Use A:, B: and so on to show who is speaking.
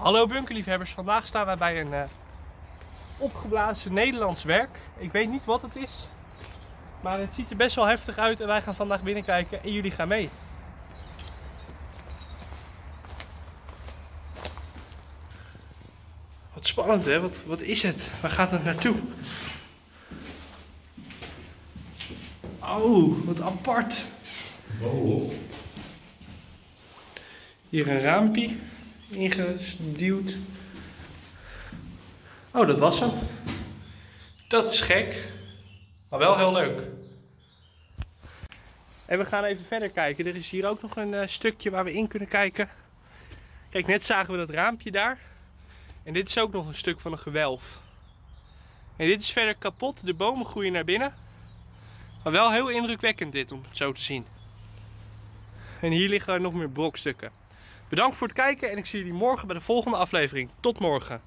A: Hallo bunkerliefhebbers, vandaag staan wij bij een uh, opgeblazen Nederlands werk. Ik weet niet wat het is, maar het ziet er best wel heftig uit en wij gaan vandaag binnenkijken en jullie gaan mee. Wat spannend hè, wat, wat is het? Waar gaat het naartoe? Oh, wat apart. Hier een raampje ingeduwd. Oh, dat was hem. Dat is gek, maar wel heel leuk. En we gaan even verder kijken. Er is hier ook nog een uh, stukje waar we in kunnen kijken. Kijk, net zagen we dat raampje daar. En dit is ook nog een stuk van een gewelf. En dit is verder kapot. De bomen groeien naar binnen. Maar wel heel indrukwekkend dit, om het zo te zien. En hier liggen er nog meer brokstukken. Bedankt voor het kijken en ik zie jullie morgen bij de volgende aflevering. Tot morgen.